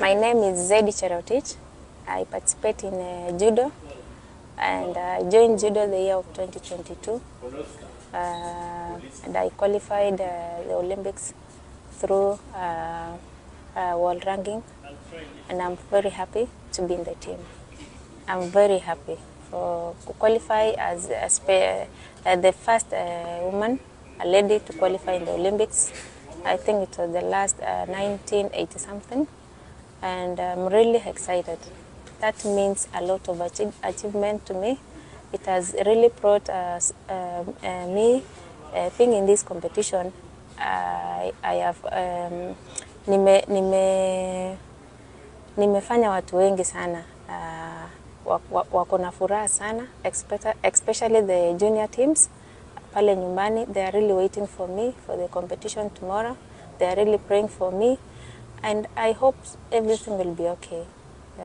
My name is Zeddy Cherotich. I participate in uh, judo and I joined judo the year of 2022. Uh, and I qualified uh, the Olympics through uh, uh, world ranking and I'm very happy to be in the team. I'm very happy for to qualify as, as uh, the first uh, woman, a lady to qualify in the Olympics. I think it was the last uh, 1980 something, and I'm really excited. That means a lot of achieve, achievement to me. It has really brought us, um, uh, me uh, being in this competition. I, I have um, nime, nime, nimefanya watu wengi sana uh, wako na furaha sana especially the junior teams pale nyumbani they are really waiting for me for the competition tomorrow they are really praying for me and i hope everything will be okay